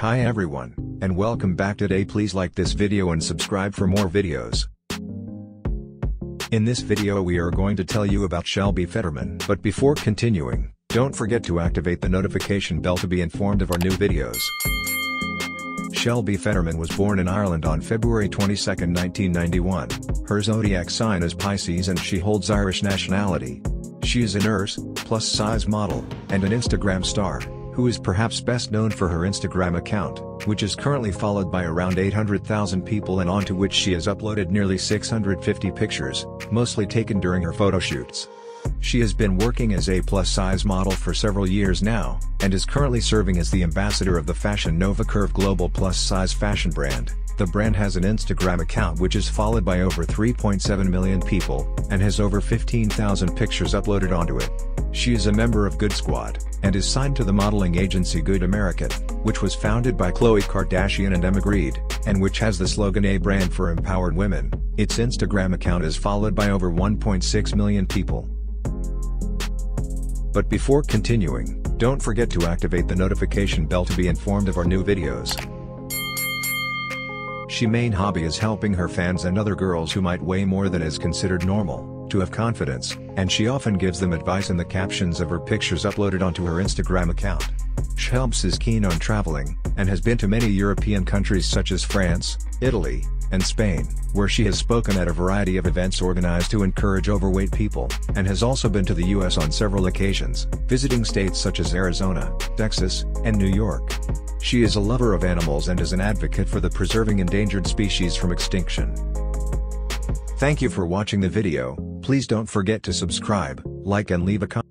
Hi everyone, and welcome back today please like this video and subscribe for more videos. In this video we are going to tell you about Shelby Fetterman. But before continuing, don't forget to activate the notification bell to be informed of our new videos. Shelby Fetterman was born in Ireland on February 22, 1991. Her zodiac sign is Pisces and she holds Irish nationality. She is a nurse, plus-size model, and an Instagram star, who is perhaps best known for her Instagram account, which is currently followed by around 800,000 people and onto which she has uploaded nearly 650 pictures, mostly taken during her photo shoots. She has been working as a plus-size model for several years now, and is currently serving as the ambassador of the Fashion Nova Curve global plus-size fashion brand. The brand has an Instagram account which is followed by over 3.7 million people, and has over 15,000 pictures uploaded onto it. She is a member of Good Squad, and is signed to the modeling agency Good American, which was founded by Khloe Kardashian and Emma Grede, and which has the slogan A brand for empowered women. Its Instagram account is followed by over 1.6 million people. But before continuing, don't forget to activate the notification bell to be informed of our new videos. She main hobby is helping her fans and other girls who might weigh more than is considered normal, to have confidence, and she often gives them advice in the captions of her pictures uploaded onto her Instagram account. Shelbs is keen on traveling, and has been to many European countries such as France, Italy, and Spain, where she has spoken at a variety of events organized to encourage overweight people, and has also been to the US on several occasions, visiting states such as Arizona, Texas, and New York. She is a lover of animals and is an advocate for the preserving endangered species from extinction. Thank you for watching the video, please don't forget to subscribe, like and leave a comment.